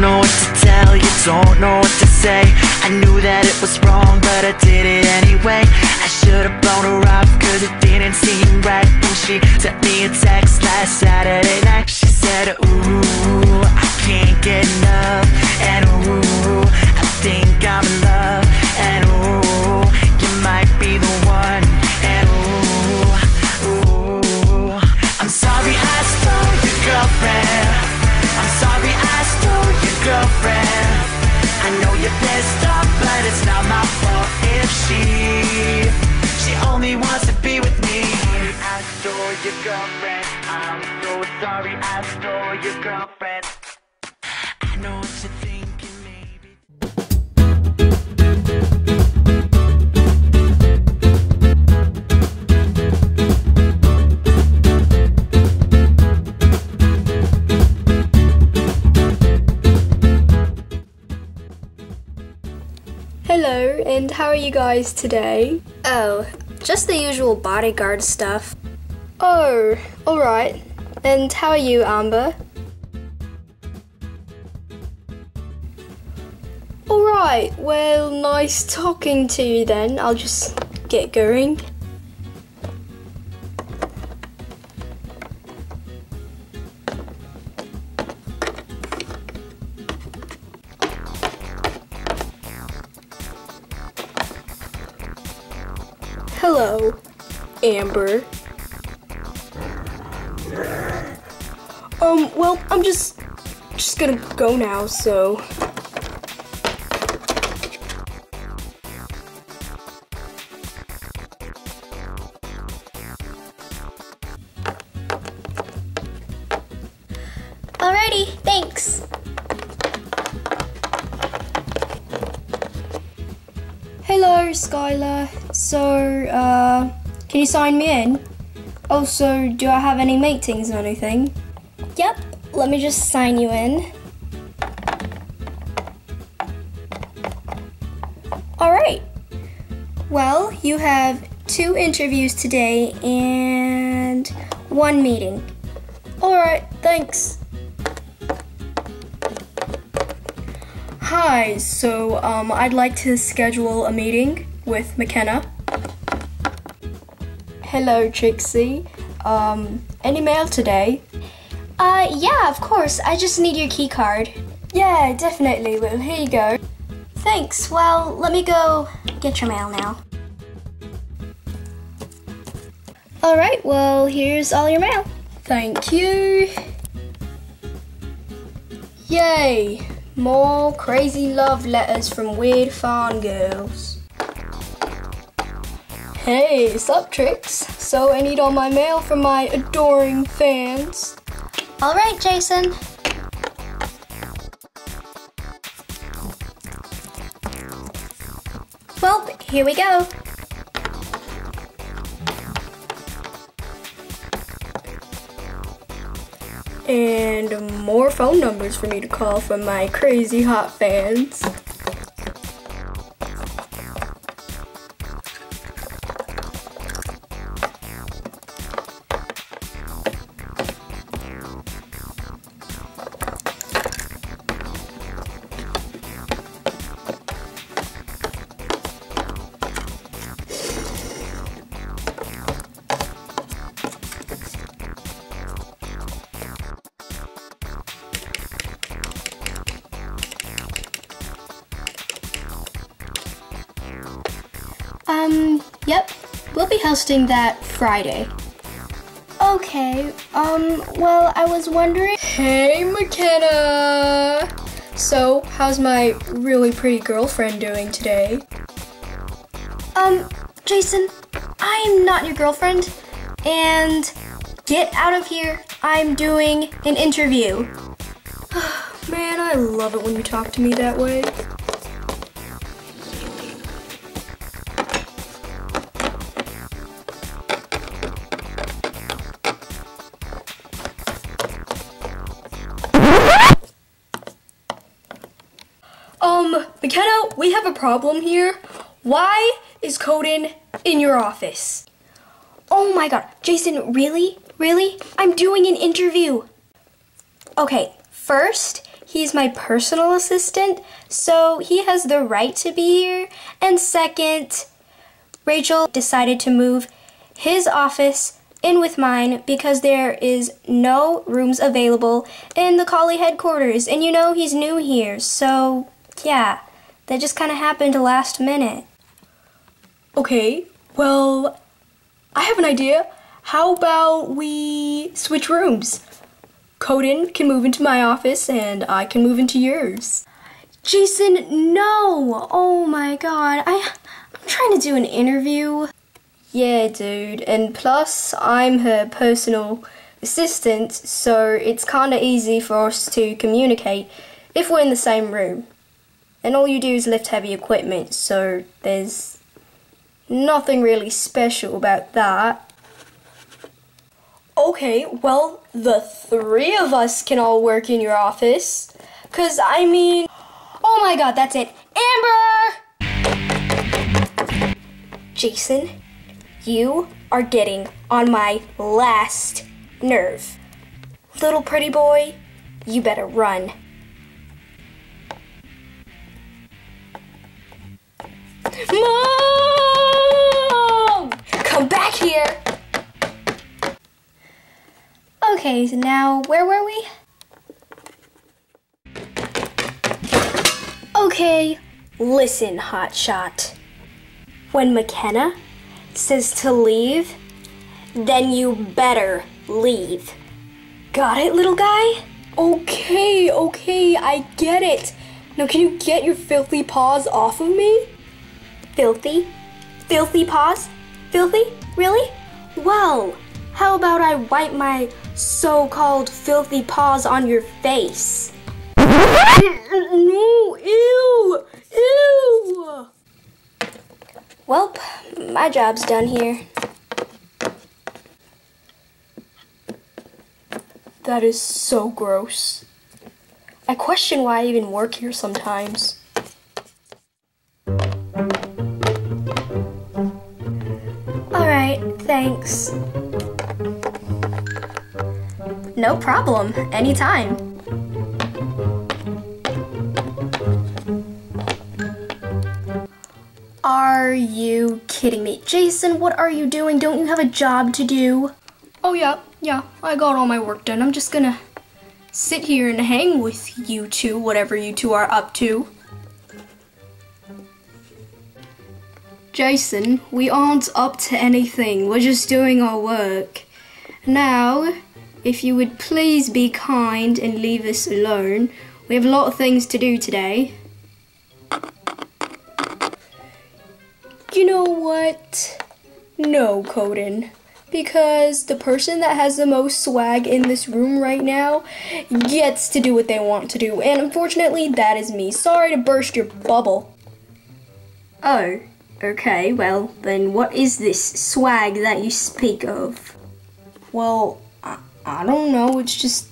don't know what to tell you, don't know what to say. I knew that it was wrong, but I did it anyway. I should've blown her off, cause it didn't seem right. When she sent me a text last Saturday night. She said, ooh, I can't get enough. And ooh, I think I'm in love. And ooh, you might be the one. And ooh, ooh I'm sorry I stole your girlfriend girlfriend. I know you're pissed off, but it's not my fault if she She only wants to be with me. I stole your girlfriend. I'm so sorry I stole your girlfriend how are you guys today? Oh, just the usual bodyguard stuff. Oh, alright. And how are you, Amber? Alright, well, nice talking to you then. I'll just get going. Hello, Amber. Um, well, I'm just just gonna go now, so Alrighty, thanks. Hello, Skylar. So, uh, can you sign me in? Also, do I have any meetings or anything? Yep, let me just sign you in. Alright. Well, you have two interviews today and one meeting. Alright, thanks. Hi, so, um, I'd like to schedule a meeting with McKenna. Hello, Trixie. Um, any mail today? Uh, yeah, of course. I just need your key card. Yeah, definitely. Well, here you go. Thanks. Well, let me go get your mail now. Alright, well, here's all your mail. Thank you. Yay! More crazy love letters from weird farm girls. Hey, sup, Trix? So I need all my mail from my adoring fans. Alright, Jason. Well, here we go. And more phone numbers for me to call from my crazy hot fans. Hosting that Friday. Okay, um, well, I was wondering. Hey, McKenna! So, how's my really pretty girlfriend doing today? Um, Jason, I'm not your girlfriend, and get out of here. I'm doing an interview. Man, I love it when you talk to me that way. Um, McKenna, we have a problem here. Why is Codan in your office? Oh my god, Jason, really? Really? I'm doing an interview. Okay, first, he's my personal assistant, so he has the right to be here. And second, Rachael decided to move his office in with mine because there is no rooms available in the Collie headquarters. And you know, he's new here, so yeah, that just kind of happened last minute. Okay, well, I have an idea. How about we switch rooms? Codan can move into my office and I can move into yours. Jason, no! Oh my god, I, I'm trying to do an interview. Yeah, dude, and plus, I'm her personal assistant, so it's kinda easy for us to communicate if we're in the same room. And all you do is lift heavy equipment, so there's nothing really special about that. Okay, well, the three of us can all work in your office. Cause I mean, Oh my god, that's it. Amber! Jason, you are getting on my last nerve. Little pretty boy, you better run. Mom! Come back here! Okay, so now where were we? Okay, listen, hotshot. When McKenna says to leave, then you better leave. Got it, little guy? Okay, okay, I get it. Now, can you get your filthy paws off of me? Filthy? Filthy paws? Filthy? Really? Well, how about I wipe my so called filthy paws on your face? No, ew, ew. Welp, my job's done here. That is so gross. I question why I even work here sometimes. Thanks. No problem, anytime. Are you kidding me? Jason, what are you doing? Don't you have a job to do? Oh, yeah, yeah, I got all my work done. I'm just gonna sit here and hang with you two, whatever you two are up to. Jason, we aren't up to anything. We're just doing our work. Now, if you would please be kind and leave us alone, we have a lot of things to do today. You know what? No, Codan. Because the person that has the most swag in this room right now gets to do what they want to do. And unfortunately, that is me. Sorry to burst your bubble. Oh, okay. Well, then what is this swag that you speak of? Well, I, I don't know. It's just.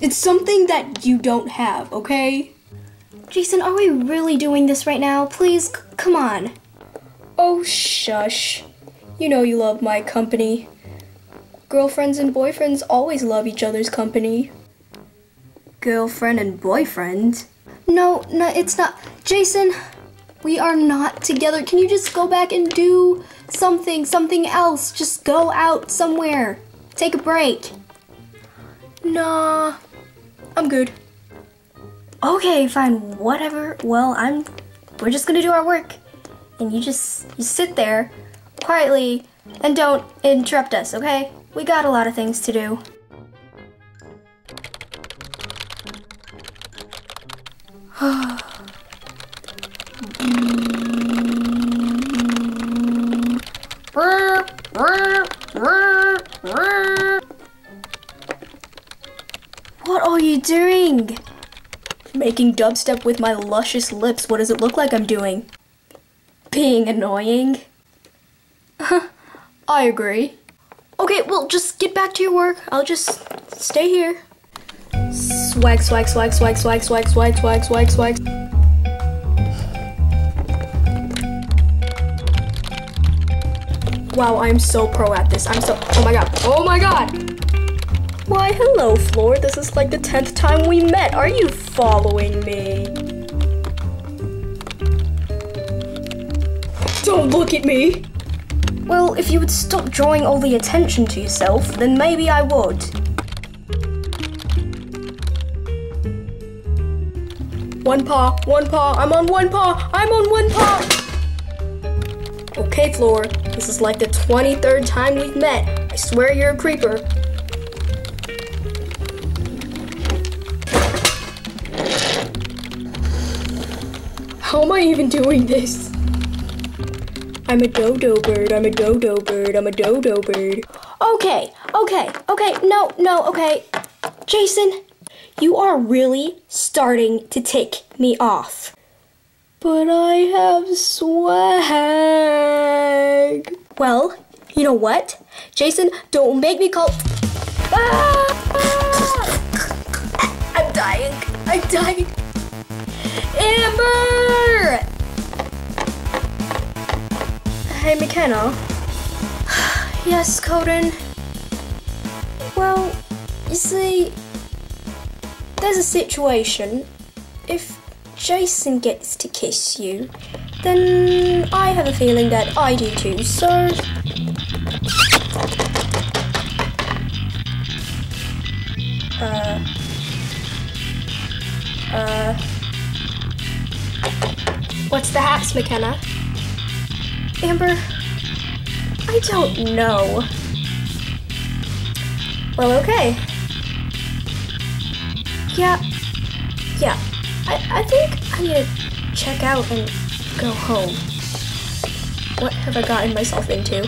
It's something that you don't have, okay? Jason, are we really doing this right now? Please, c- come on. Oh, shush. You know you love my company. Girlfriends and boyfriends always love each other's company. Girlfriend and boyfriend? No, no, it's not. Jason, we are not together. Can you just go back and do something, something else? Just go out somewhere. Take a break. Nah, I'm good. Okay, fine, whatever. Well, I'm. We're just gonna do our work. And you just. You sit there quietly and don't interrupt us, okay? We got a lot of things to do. What are you doing? Making dubstep with my luscious lips. What does it look like I'm doing? Being annoying? I agree. Okay, well, just get back to your work. I'll just stay here. Swag, swag, swag, swag, swag, swag, swag, swag, swag, swag. Wow, I'm so pro at this. I'm so. Oh my god. Oh my god! Why, hello, Floor. This is like the tenth time we met. Are you following me? Don't look at me. Well, if you would stop drawing all the attention to yourself, then maybe I would. One paw, one paw, I'm on one paw, I'm on one paw! Okay, Floor, this is like the 23rd time we've met. I swear you're a creeper. How am I even doing this? I'm a dodo bird, I'm a dodo bird, I'm a dodo bird. Okay, okay, okay, no, no, okay. Jason, you are really starting to tick me off. But I have swag. Well, you know what? Jason, don't make me call. Ah! I'm dying. I'm dying. Amber! Hey, McKenna. yes, Codan. Well, you see, there's a situation. If Jason gets to kiss you, then I have a feeling that I do too, so. Uh. Uh. What's the haps, McKenna? Amber, I don't know. Well, okay. Yeah, yeah. I, I think I'm gonna check out and go home. What have I gotten myself into?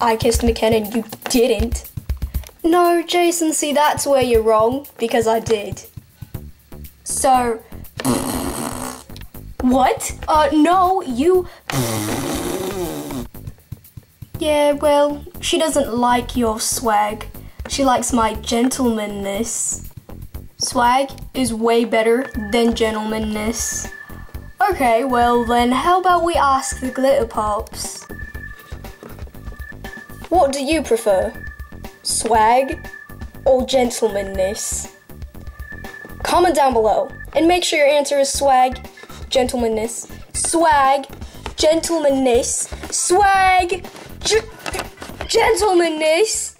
I kissed McKenna and you didn't. No, Jason, see, that's where you're wrong, because I did. So. What? Uh, no, you. Yeah, well, she doesn't like your swag. She likes my gentlemanness. Swag is way better than gentlemanness. Okay, well then, how about we ask the Glitter Pops? What do you prefer? Swag or gentlemanness? Comment down below and make sure your answer is swag, gentlemanness, swag, gentlemanness, swag, ge- gentlemanness.